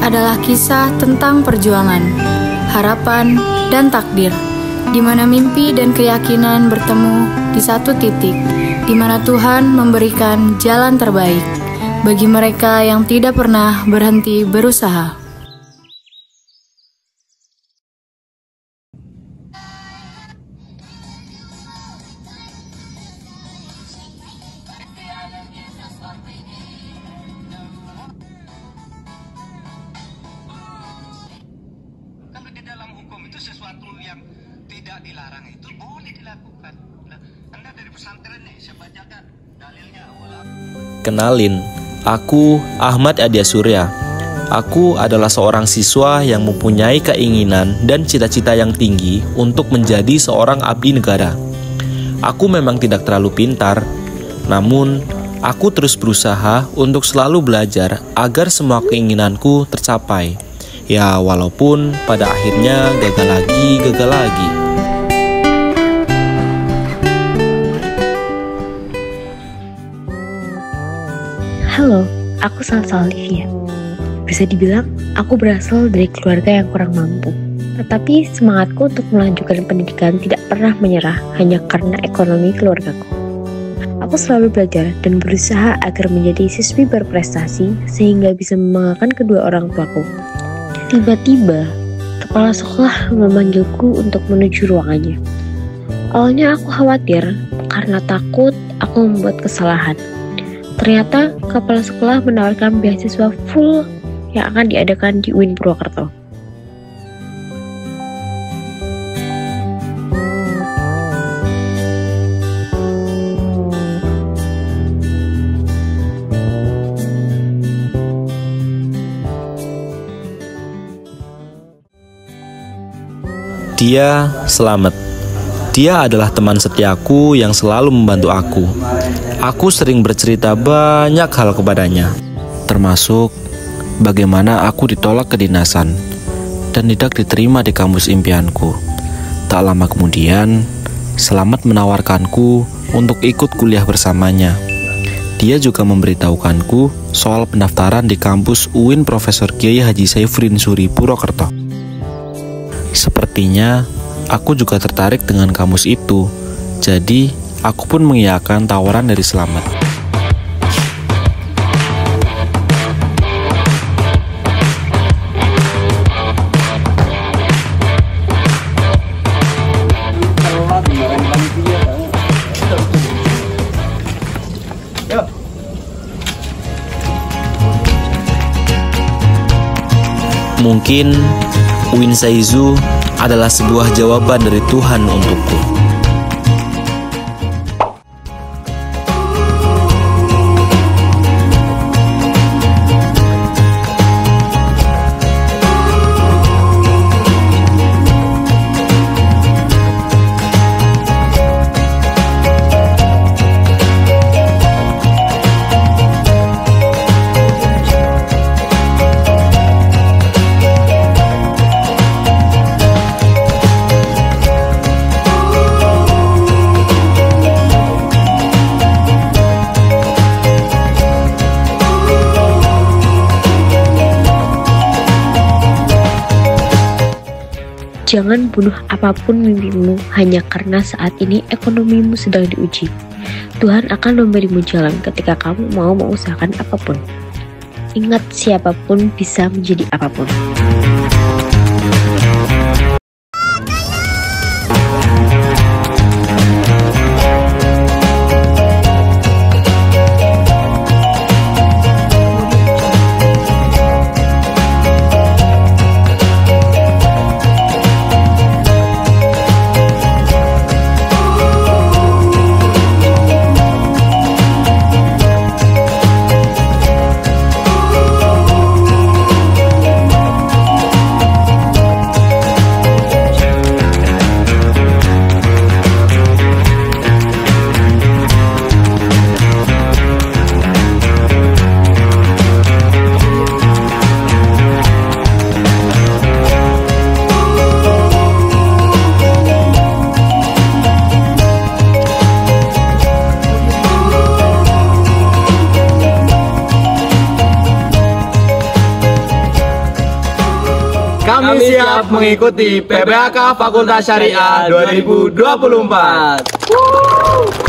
adalah kisah tentang perjuangan, harapan, dan takdir, di mana mimpi dan keyakinan bertemu di satu titik, di mana Tuhan memberikan jalan terbaik bagi mereka yang tidak pernah berhenti berusaha. Hukum itu sesuatu yang tidak dilarang itu boleh dilakukan. Nah, anda dari pesantren nih, saya bacakan dalilnya. Kenalin, aku Ahmad Adia Surya. Aku adalah seorang siswa yang mempunyai keinginan dan cita-cita yang tinggi untuk menjadi seorang abdi negara. Aku memang tidak terlalu pintar, namun aku terus berusaha untuk selalu belajar agar semua keinginanku tercapai. Ya, walaupun pada akhirnya gagal lagi, gagal lagi. Halo, aku Salsa Olivia. Bisa dibilang, aku berasal dari keluarga yang kurang mampu. Tetapi semangatku untuk melanjutkan pendidikan tidak pernah menyerah hanya karena ekonomi keluargaku. Aku selalu belajar dan berusaha agar menjadi siswi berprestasi sehingga bisa membanggakan kedua orang tuaku. Tiba-tiba, kepala sekolah memanggilku untuk menuju ruangannya. Awalnya aku khawatir karena takut aku membuat kesalahan. Ternyata kepala sekolah menawarkan beasiswa full yang akan diadakan di UIN Purwokerto. Dia selamat. Dia adalah teman setiaku yang selalu membantu aku. Aku sering bercerita banyak hal kepadanya, termasuk bagaimana aku ditolak kedinasan dan tidak diterima di kampus impianku. Tak lama kemudian, Selamat menawarkanku untuk ikut kuliah bersamanya. Dia juga memberitahukanku soal pendaftaran di kampus UIN Profesor Kiai Haji Saifrin Suri Purwokerto. Sepertinya aku juga tertarik dengan kamus itu. Jadi, aku pun mengiyakan tawaran dari Selamat. Mungkin Win Saizu adalah sebuah jawaban dari Tuhan untukku. Jangan bunuh apa pun mimpimu hanya karena saat ini ekonomimu sedang diuji. Tuhan akan memberimu jalan ketika kamu mau mengusahakan apa pun. Ingat siapa pun bisa menjadi apa pun. Kami siap mengikuti PBHK Fakultas Syariah 2024.